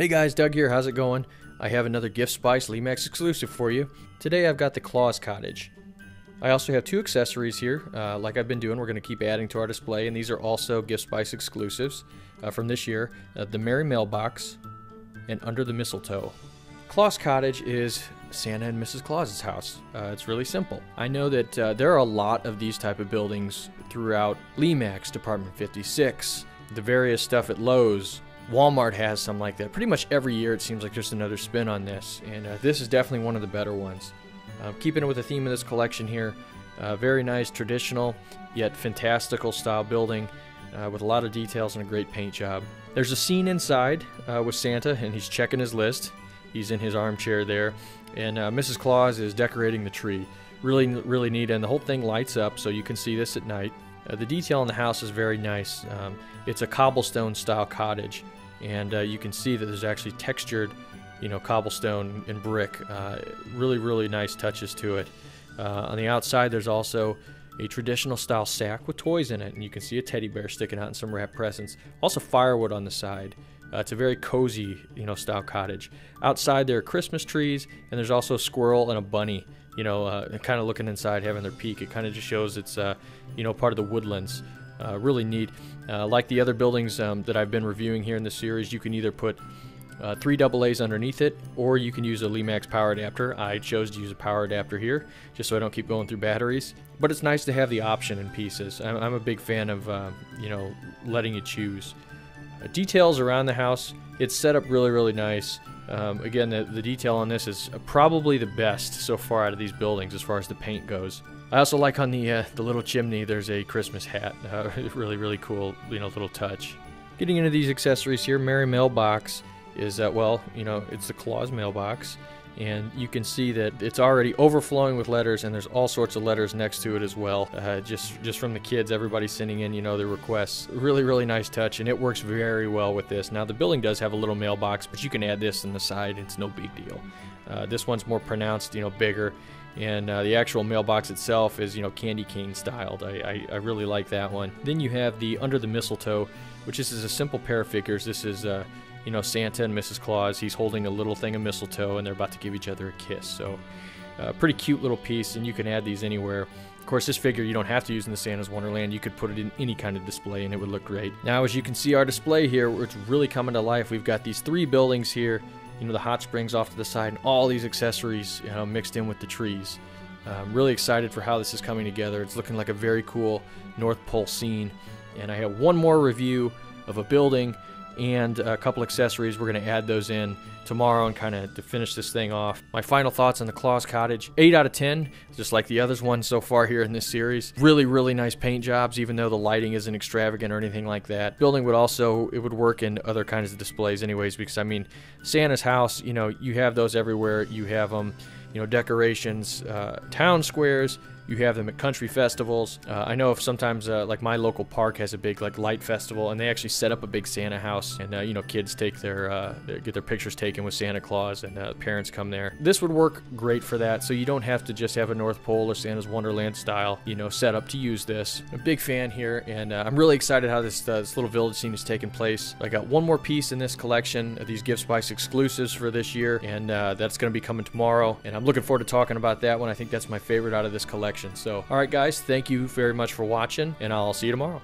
Hey guys, Doug here. How's it going? I have another Gift Spice Lemax exclusive for you. Today I've got the Claus Cottage. I also have two accessories here. Uh, like I've been doing, we're going to keep adding to our display, and these are also Gift Spice exclusives uh, from this year. Uh, the Merry Mailbox and Under the Mistletoe. Claus Cottage is Santa and Mrs. Claus's house. Uh, it's really simple. I know that uh, there are a lot of these type of buildings throughout Lemax, Department 56, the various stuff at Lowe's, Walmart has some like that. Pretty much every year it seems like just another spin on this, and uh, this is definitely one of the better ones. Uh, keeping it with the theme of this collection here, uh, very nice traditional yet fantastical style building uh, with a lot of details and a great paint job. There's a scene inside uh, with Santa, and he's checking his list. He's in his armchair there, and uh, Mrs. Claus is decorating the tree. Really, really neat, and the whole thing lights up so you can see this at night. The detail in the house is very nice. Um, it's a cobblestone style cottage and uh, you can see that there's actually textured, you know, cobblestone and brick. Uh, really, really nice touches to it. Uh, on the outside, there's also a traditional style sack with toys in it, and you can see a teddy bear sticking out and some wrap presents. Also, firewood on the side. Uh, it's a very cozy, you know, style cottage. Outside there are Christmas trees, and there's also a squirrel and a bunny. You know, uh, kind of looking inside, having their peek. It kind of just shows it's, uh, you know, part of the woodlands. Uh, really neat. Uh, like the other buildings um, that I've been reviewing here in the series, you can either put uh, three AA's underneath it, or you can use a Lemax power adapter. I chose to use a power adapter here, just so I don't keep going through batteries. But it's nice to have the option in pieces. I'm, I'm a big fan of, uh, you know, letting you choose. Uh, details around the house, it's set up really, really nice. Um, again, the, the detail on this is probably the best so far out of these buildings as far as the paint goes. I also like on the uh, the little chimney there's a Christmas hat. Uh, really really cool you know little touch. Getting into these accessories here, Merry Mailbox is that well you know it's the Claus mailbox and you can see that it's already overflowing with letters and there's all sorts of letters next to it as well. Uh, just just from the kids everybody sending in you know their requests. Really really nice touch and it works very well with this. Now the building does have a little mailbox but you can add this in the side it's no big deal. Uh, this one's more pronounced you know bigger and uh, the actual mailbox itself is you know candy cane styled. I, I, I, really like that one. Then you have the under the mistletoe which is a simple pair of figures. This is uh, you know santa and mrs claus he's holding a little thing of mistletoe and they're about to give each other a kiss so uh, pretty cute little piece and you can add these anywhere of course, this figure you don't have to use in the Santa's Wonderland. You could put it in any kind of display and it would look great. Now, as you can see our display here, it's really coming to life. We've got these three buildings here you know, the hot springs off to the side, and all these accessories, you know, mixed in with the trees. I'm really excited for how this is coming together. It's looking like a very cool North Pole scene. And I have one more review of a building and a couple accessories. We're going to add those in tomorrow and kind of to finish this thing off. My final thoughts on the Claus Cottage 8 out of 10, just like the others one so far here in this series. Really, really nice paint jobs, even though the lighting isn't extravagant or anything like that. Building would also, it would work in other kinds of displays, anyways, because I mean, Santa's house, you know, you have those everywhere. You have them, you know, decorations, uh, town squares you have them at country festivals. Uh, I know if sometimes uh, like my local park has a big like light festival, and they actually set up a big Santa house, and uh, you know kids take their, uh, get their pictures taken with Santa Claus, and uh, parents come there. This would work great for that, so you don't have to just have a North Pole or Santa's Wonderland style, you know, setup to use this. I'm a big fan here, and I'm really excited how this this little village scene is taking place. I got one more piece in this collection of these Gift Spice exclusives for this year, and that's going to be coming tomorrow, and I'm looking forward to talking about that one. I think that's my favorite out of this collection. So, all right, guys, thank you very much for watching, and I'll see you tomorrow.